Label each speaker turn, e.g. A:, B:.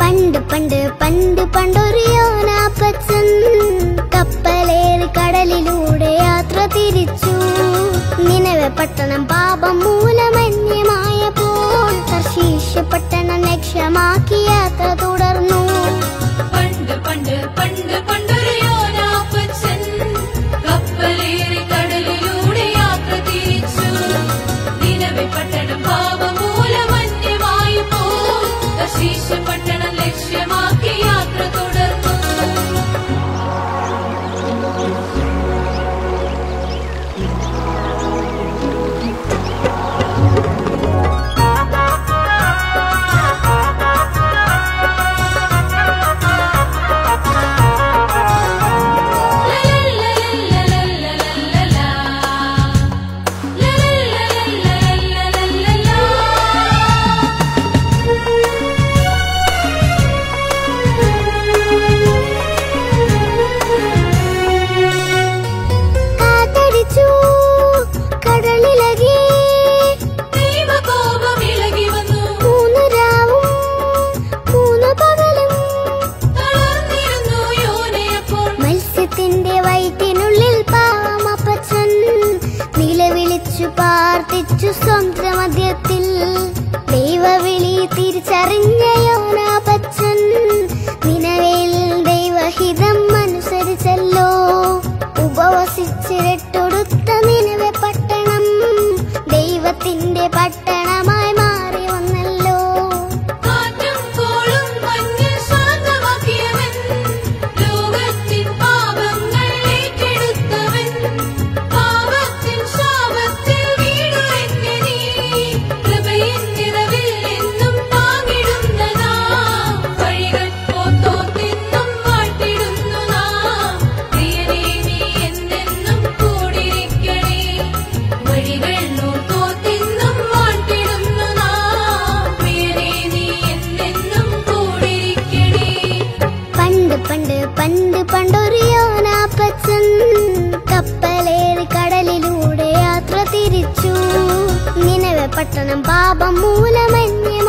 A: പണ്ട് പണ്ട് പണ്ട് പണ്ടൊരു യോനാപ്പച്ചൻ കപ്പലേറി കടലിലൂടെ യാത്ര തിരിച്ചു. നിലവെ പട്ടണം പാപം മൂലമഞ്ഞ சிரட்டும்
B: പണ്ട് പണ്ടൊരു യോനാപ്പച്ചൻ കപ്പലേറി കടലിലൂടെ യാത്ര തിരിച്ചു. നിലവെ പട്ടണം
A: പാപം മൂലമന്യം